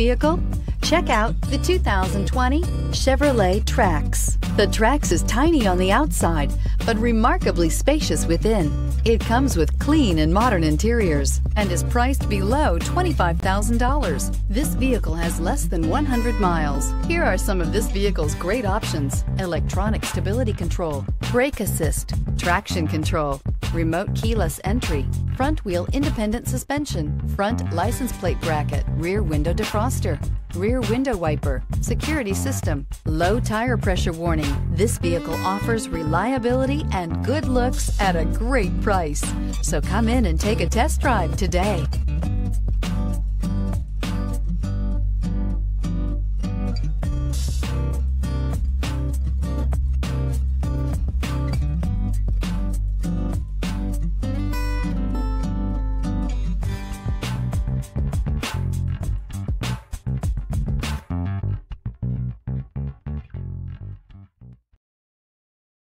vehicle? Check out the 2020 Chevrolet Trax. The Trax is tiny on the outside, but remarkably spacious within. It comes with clean and modern interiors and is priced below $25,000. This vehicle has less than 100 miles. Here are some of this vehicle's great options. Electronic stability control, brake assist, traction control, remote keyless entry, front wheel independent suspension, front license plate bracket, rear window defroster, rear window wiper, security system, low tire pressure warning. This vehicle offers reliability and good looks at a great price. So come in and take a test drive today.